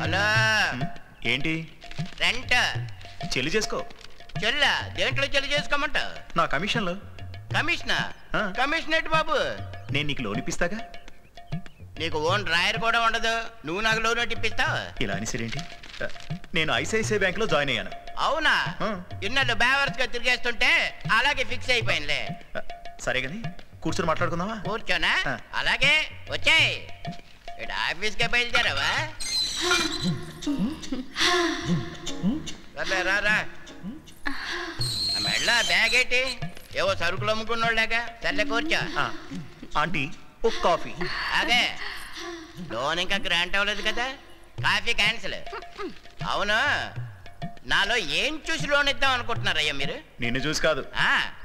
Hello. ఏంటి? Rent. చెల్లి చేసుకో. చెల్ల దేంట్లో చెల్లి చేసుకోమంటావు? నా కమిషన్లో. కమిషనా? ఏంటి బాబు? నేను నీకు లోన్ ఇప్పిస్తాగా? నీకు ఓన్ డ్రాయర్ కూడా ఉండదు. నువ్వు నాకు లోన్ ఇప్పిస్తావు? ఇలా అనేసరేంటి? నేను ఐసిఐసిఐ బ్యాంక్లో జాయిన్ అయ్యాను. అవునా. ఇన్నలు బ్యావర్స్గా తిరిగేస్తుంటే అలాగే ఫిక్స్ అయిపోయిందిలే. ఆ, సరే గాని కూర్చొని మాట్లాడుకుందామా? కూర్చోనా. అలాగే వచ్చాయి. ఇటు ఆఫీస్కే బయలుదేరావా? సర్లే రా రా. మెళ్ళ బ్యాగ్ ఏంటి? ఏవో సరుకులు అమ్ముకున్నోళ్ళగా. సర్లే కూర్చో. ఆంటీ ఒక కాఫీ. అదే లోన్ ఇంకా గ్రాంట్ అవ్వలేదు కదా? Coffee cancel. అవును. నాలో ఏం చూసి లోన్ ఇద్దాం అనుకుంటున్నారయ్యా మీరు? నిన్ను చూసి కాదు.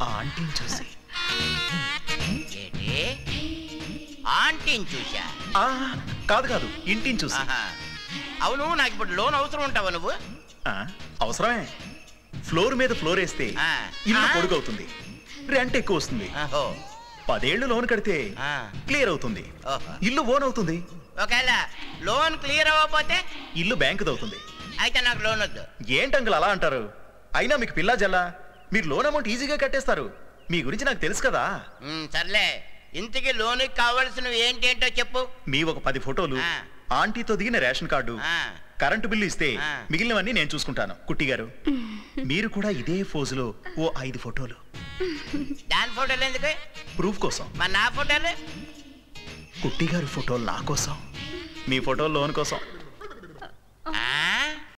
ఆంటీని చూసి. ఏంటి? ఆంటీని చూసా కాదు కాదు. ఇంటిని చూసి. అవును నాకు ఇప్పుడు లోన్ అవసరం ఉంటావా నువ్వు? అవసరమే. ఫ్లోర్ మీద ఫ్లోర్ వేస్తే. ఇల్లు ఆ. పొడుగు అవుతుంది రెంట్ ఎక్కువ వస్తుంది. పదేళ్ళు లోన్ కడితే. క్లియర్ అవుతుంది. ఇల్లు ఓన్ అవుతుంది. ఒకవేళ లోన్ క్లియర్ అవ్వకపోతే? ఇల్లు బ్యాంకుది అవుతుంది. అయితే నాకు లోన్ వద్దు. ఏంటి అంకుల్ అలా అంటారు? అయినా మీకు పిల్లా జల్లా. మీరు లోన్ అమౌంట్ ఈజీగా కట్టేస్తారు. మీ గురించి నాకు తెలుసు కదా. సర్లే. ఇంతకీ లోన్ కావాల్సినవి ఏంటి ఏంటో చెప్పు. మీ ఒక పది ఫోటోలు. ఆంటీతో దిగిన రేషన్ కార్డు కరెంటు బిల్లు ఇస్తే. మిగిలినవన్నీ నేను చూసుకుంటాను. కుట్టి గారు మీరు కూడా ఇదే ఫోజులో ఓ ఐదు ఫోటోలు. దాని ఫోటోలు ఎందుకు? ప్రూఫ్ కోసం. మరి నా ఫోటోలు? కుట్టి గారి ఫోటోలు నా కోసం. మీ ఫోటోలు లోన్ కోసం.